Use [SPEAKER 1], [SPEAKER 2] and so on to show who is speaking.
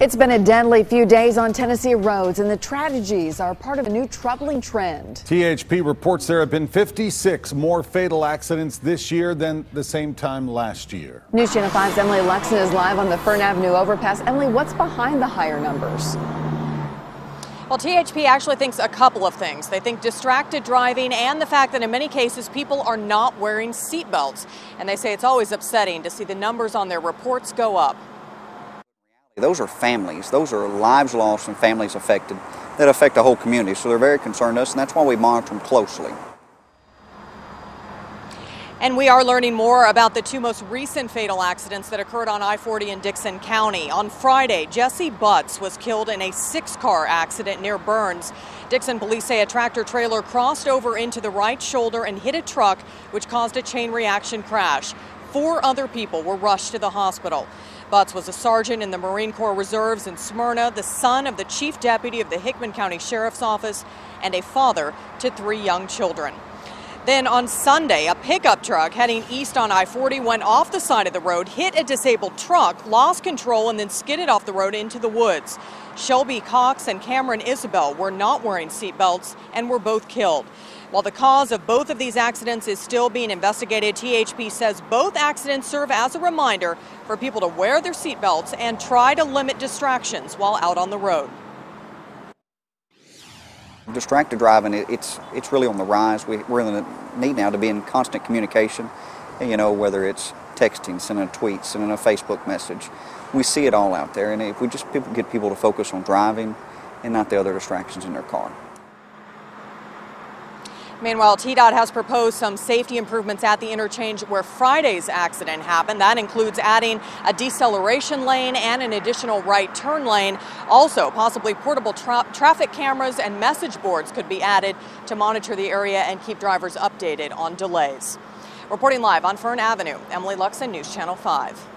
[SPEAKER 1] It's been a deadly few days on Tennessee roads, and the tragedies are part of a new troubling trend.
[SPEAKER 2] THP reports there have been 56 more fatal accidents this year than the same time last year.
[SPEAKER 1] News Channel 5's Emily Luxen is live on the Fern Avenue overpass. Emily, what's behind the higher numbers?
[SPEAKER 3] Well, THP actually thinks a couple of things. They think distracted driving and the fact that in many cases people are not wearing seatbelts. And they say it's always upsetting to see the numbers on their reports go up.
[SPEAKER 4] Those are families. Those are lives lost and families affected that affect the whole community. So they're very concerned us, and that's why we monitor them closely.
[SPEAKER 3] And we are learning more about the two most recent fatal accidents that occurred on I-40 in Dickson County. On Friday, Jesse Butts was killed in a six-car accident near Burns. Dickson police say a tractor trailer crossed over into the right shoulder and hit a truck, which caused a chain reaction crash. Four other people were rushed to the hospital. Butts was a sergeant in the Marine Corps Reserves in Smyrna, the son of the chief deputy of the Hickman County Sheriff's Office, and a father to three young children. Then on Sunday, a pickup truck heading east on I 40 went off the side of the road, hit a disabled truck, lost control, and then skidded off the road into the woods. Shelby Cox and Cameron Isabel were not wearing seatbelts and were both killed. While the cause of both of these accidents is still being investigated, THP says both accidents serve as a reminder for people to wear their seatbelts and try to limit distractions while out on the road.
[SPEAKER 4] Distracted driving, it's, it's really on the rise. We, we're in the need now to be in constant communication, you know, whether it's texting, sending a tweet, sending a Facebook message. We see it all out there, and if we just get people to focus on driving and not the other distractions in their car.
[SPEAKER 3] Meanwhile, TDOT has proposed some safety improvements at the interchange where Friday's accident happened. That includes adding a deceleration lane and an additional right turn lane. Also, possibly portable tra traffic cameras and message boards could be added to monitor the area and keep drivers updated on delays. Reporting live on Fern Avenue, Emily Luxen, News Channel 5.